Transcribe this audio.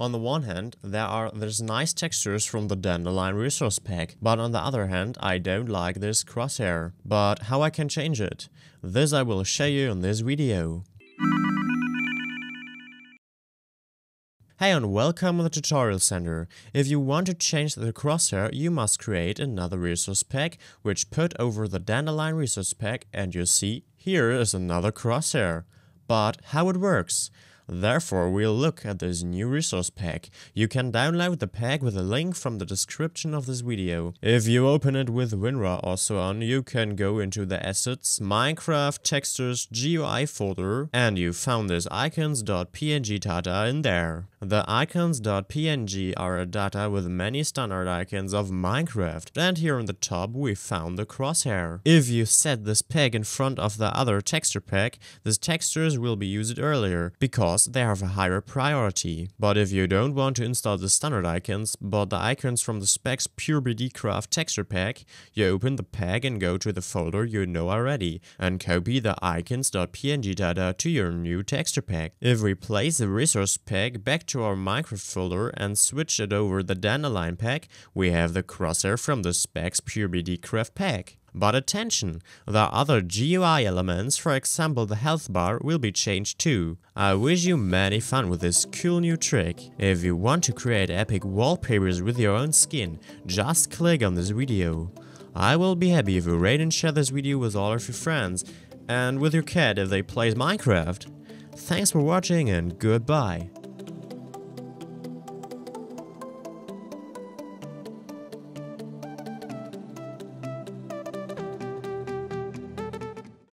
On the one hand, there are these nice textures from the Dandelion resource pack, but on the other hand, I don't like this crosshair. But how I can change it? This I will show you in this video. Hey and welcome to the tutorial center. If you want to change the crosshair, you must create another resource pack, which put over the Dandelion resource pack and you see, here is another crosshair. But how it works? Therefore, we'll look at this new resource pack. You can download the pack with a link from the description of this video. If you open it with WinRAR or so on, you can go into the Assets, Minecraft, Textures, GUI folder, and you found this icons.png data in there. The icons.png are a data with many standard icons of Minecraft, and here on the top we found the crosshair. If you set this pack in front of the other texture pack, these textures will be used earlier, because they have a higher priority. But if you don't want to install the standard icons, but the icons from the Sphax PureBDCraft texture pack, you open the pack and go to the folder you know already, and copy the icons.png data to your new texture pack. If we place the resource pack back to our Minecraft folder and switch it over the Dandelion pack, we have the crosshair from the Sphax PureBD Craft pack. But attention, the other GUI elements, for example the health bar, will be changed too. I wish you many fun with this cool new trick. If you want to create epic wallpapers with your own skin, just click on this video. I will be happy if you rate and share this video with all of your friends, and with your cat if they play Minecraft. Thanks for watching and goodbye.